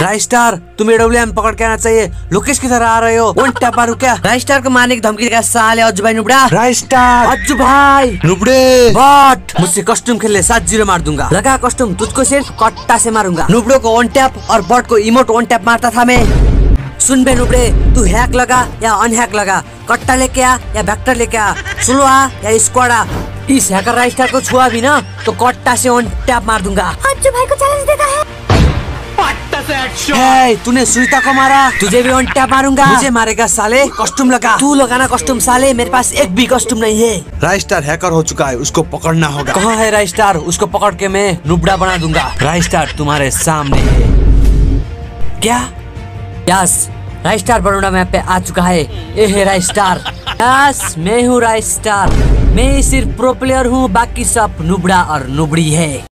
राय star तुम AWM पकड़ के आना चाहिए। लोकेश किधर आ रहे हो? वन टैप मारू क्या राइट स्टार को मारने की धमकी देगा साले अज्जू भाई नुबड़ा। राय स्टार अज्जू भाई। नुबड़े। बट। मुझसे कस्टम खेलने सात ज़ीरो मार दूँगा। लगा कस्टम तुझको सिर्फ़ कट्टा से मारूँगा। नुबड़ो को वन टैप और बट को इमोट वन टैप मारता था मैं। सुन बे नुबड़े तू हैक लगा या अनहैक लगा? कट्टा लेके आ या वेक्टर लेके आ? स्लो आ या स्क्वाड आ? इस हैकर राइट स्टार को छुआ भी ना तो कट्टा से वन टैप मार दूँगा। अज्जू भाई को चैलेंज देता है। हे तूने सुनीता को मारा। तुझे भी वन टैप मारूँगा। मुझे मारेगा साले। कस्टम लगा। तू लगाना कस्टम साले। मेरे पास एक भी कस्टम नहीं है। राय स्टार हैकर हो चुका है। उसको पकड़ना होगा। कहाँ है राय स्टार उसको पकड़ के मैं नुबड़ा बना दूँगा। राय स्टार तुम्हारे सामने है। क्या? यस राइट स्टार बड़ोड़ा मैप पे आ चुका है। ये है राइट स्टार यस मैं हूँ राइट स्टार मैं सिर्फ़ प्रो प्लेयर हूँ। बाकी सब नुबड़ा और नुबड़ी है।